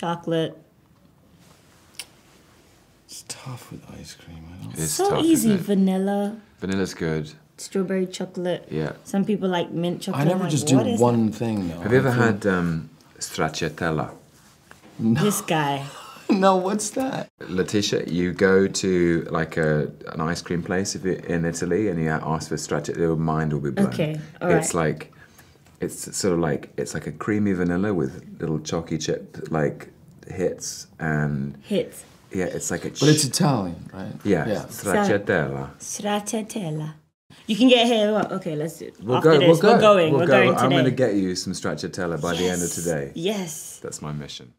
chocolate. It's tough with ice cream. I don't. It's so tough, easy. Isn't it? Vanilla, Vanilla's good. strawberry chocolate. Yeah. Some people like mint chocolate. I never like, just do "What is one thing though. Have you ever had um, stracciatella? This guy. No, what's that? Letitia, you go to like a an ice cream place if you're in Italy and you ask for stracciatella, your mind will be blown. Okay, all It's right. like it's sort of like it's like a creamy vanilla with little chalky chip like hits and Hits. yeah, it's like a But it's Italian, right? yeah, Yeah. stracciatella. Stracciatella. You can get here. well, Okay, let's do it. We'll After go. this, we'll go. we're going. We'll we're go. going today. I'm going to get you some stracciatella by the end of today. Yes. That's my mission.